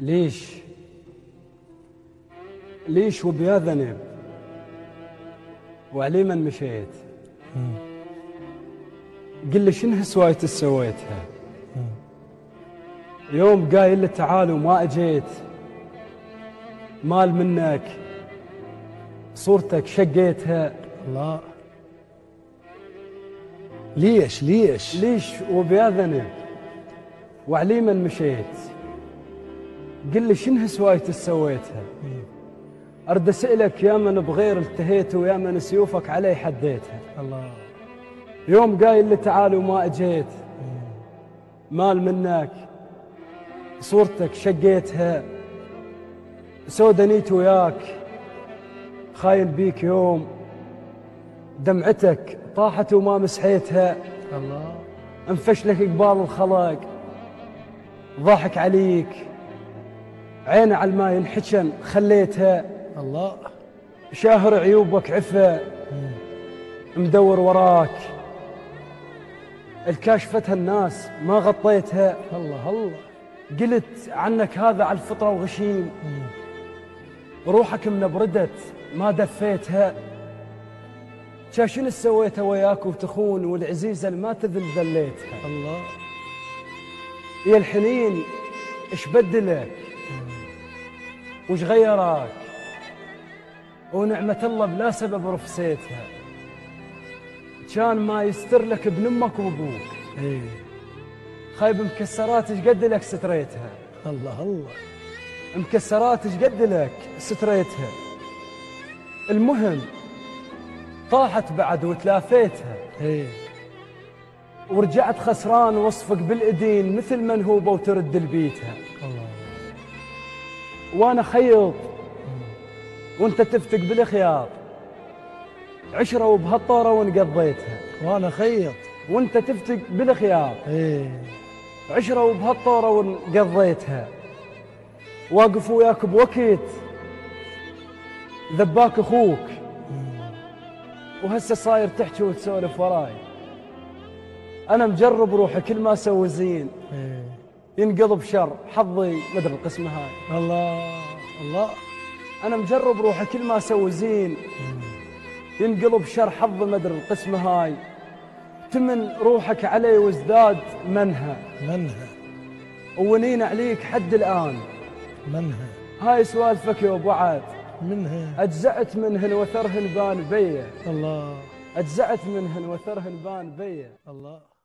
ليش؟ ليش وبيا ذنب وعلي من مشيت. قل لي شنو هسوايت سويتها؟ يوم قايل لي تعال وما اجيت. مال منك. صورتك شقيتها. الله. ليش؟ ليش؟ ليش وبيا ذنب وعلي من مشيت. قل لي شنو هسوايت سويتها؟ أرد أسألك يا من بغير التهيت ويا من سيوفك علي حديتها. الله. يوم قايل لي تعال وما أجيت. مال منك صورتك شقيتها سودنيت وياك خاين بيك يوم دمعتك طاحت وما مسحيتها. الله. انفش لك قبال الخلق ضحك عليك. عينه على الماء ينحشن خليتها الله. شاهر عيوبك عفة. مدور وراك. الكاشفتها الناس ما غطيتها. الله الله. قلت عنك هذا على الفطرة وغشيم روحك منبردت ما دفيتها. شا شنو سويتها وياك وتخون والعزيزة اللي ما تذل ذليتها؟ الله. يا الحنين إيش بدلك وش غيرك؟ ونعمة الله بلا سبب رفسيتها كان ما يستر لك ابن أمك وأبوك. إيه. خايب مكسرات إيش قد لك ستريتها؟ الله الله. مكسرات إيش قد لك ستريتها. المهم طاحت بعد وتلافيتها. إيه. ورجعت خسران وصفك بالإيدين مثل منهوبه وترد لبيتها الله. وأنا خيط. وانت تفتك بالخياط. عشرة وبهالطورة وانقضيتها وأنا خيط. وانت تفتك بالخياط. إيه. عشرة وبهالطورة وانقضيتها واقف وياك بوقت. ذباك أخوك. وهسه صاير تحكي وتسولف وراي. أنا مجرب روحي كل ما أسوي زين. إيه. ينقضب شر حظي مدري القسمة هاي. الله الله. أنا مجرب روحي كل ما أسوي زين. ينقلب شر حظي مدري القسمة هاي. تمن روحك علي وازداد منها. منها. وونين عليك حد الآن. منها. هاي سوالفك يا أبو عاد. منها. اجزعت منهن وثرهن بان بيه. الله. اجزعت منهن وثرهن بان بيه. الله.